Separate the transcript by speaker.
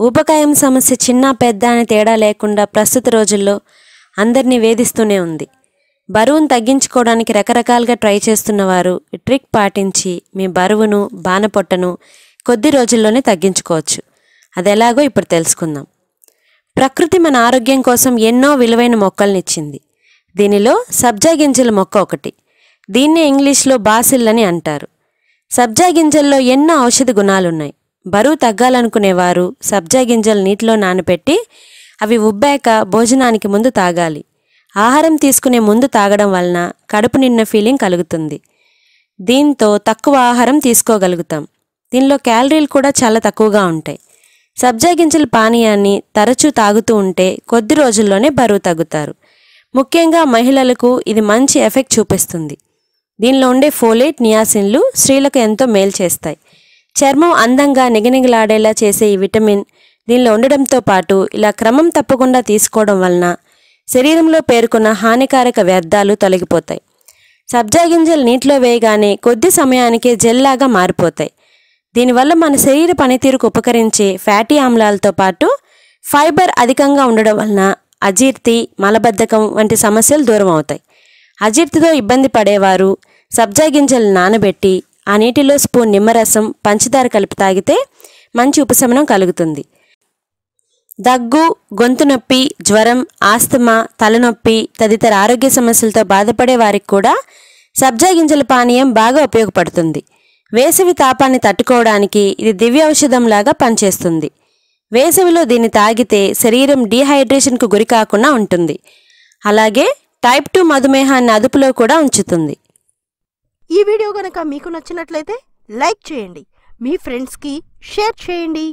Speaker 1: ఊబకాయం సమస్య చిన్న పెద్ద అని తేడా లేకుండా ప్రస్తుత రోజుల్లో అందరినీ వేధిస్తూనే ఉంది. బరువును తగ్గించుకోవడానికి రకరకాలుగా ట్రై చేస్తున్న వారు ట్రిక్ పాటించి మీ బరువును బాణపొట్టను కొద్ది రోజుల్లోనే తగ్గించుకోవచ్చు. అది ఎలాగో ఇప్పుడు తెలుసుకుందాం. ప్రకృతి మన ఆరోగ్యం కోసం ఎన్నో విలువైన మొక్కల్నిచ్చింది. దీనిలో సబ్జా గింజల మొక్క ఒకటి. దీన్నే ఇంగ్లీష్లో బాసిల్ అని అంటారు. సబ్జా గింజల్లో ఎన్నో ఔషధ గుణాలున్నాయి. బరువు తగ్గాలనుకునేవారు సబ్జా గింజలు నీటిలో నానబెట్టి అవి ఉబ్బాక భోజనానికి ముందు తాగాలి. ఆహారం తీసుకునే ముందు తాగడం వలన కడుపు నిన్న ఫీలింగ్ కలుగుతుంది. దీంతో తక్కువ ఆహారం తీసుకోగలుగుతాం. దీనిలో క్యాలరీలు కూడా చాలా తక్కువగా ఉంటాయి. సబ్జా గింజల పానీయాన్ని తరచూ తాగుతూ ఉంటే కొద్ది రోజుల్లోనే బరువు తగ్గుతారు. ముఖ్యంగా మహిళలకు ఇది మంచి ఎఫెక్ట్ చూపిస్తుంది. దీనిలో ఉండే ఫోలేట్ నియాసిన్లు స్త్రీలకు ఎంతో మేలు చేస్తాయి. చర్మం అందంగా నిగనిగలాడేలా చేసే ఈ విటమిన్ దీనిలో ఉండడంతో పాటు ఇలా క్రమం తప్పకుండా తీసుకోవడం వలన శరీరంలో పేర్కొన్న హానికారక వ్యర్థాలు తొలగిపోతాయి. సబ్జా గింజలు నీటిలో వేయగానే కొద్ది సమయానికే జెల్లాగా మారిపోతాయి. దీనివల్ల మన శరీర పనితీరుకు ఉపకరించే ఫ్యాటీ ఆమ్లాలతో పాటు ఫైబర్ అధికంగా ఉండడం వలన అజీర్తి మలబద్ధకం వంటి సమస్యలు దూరం అవుతాయి అజీర్తితో ఇబ్బంది పడేవారు సబ్జా గింజలు నానబెట్టి ఆ నీటిలో స్పూన్ నిమ్మరసం పంచదార కలిపి తాగితే మంచి ఉపశమనం కలుగుతుంది. దగ్గు గొంతు నొప్పి జ్వరం ఆస్తమా తలనొప్పి తదితర ఆరోగ్య సమస్యలతో బాధపడే వారికి కూడా సబ్జా గింజల పానీయం బాగా ఉపయోగపడుతుంది. వేసవి తాపాన్ని తట్టుకోవడానికి ఇది దివ్య ఔషధంలాగా పనిచేస్తుంది. వేసవిలో దీన్ని తాగితే శరీరం డీహైడ్రేషన్కు గురికాకుండా ఉంటుంది. అలాగే టైప్ టూ మధుమేహాన్ని అదుపులో కూడా ఉంచుతుంది.
Speaker 2: ఈ వీడియో గనక మీకు నచ్చినట్లయితే లైక్ చేయండి. మీ ఫ్రెండ్స్కి షేర్ చేయండి.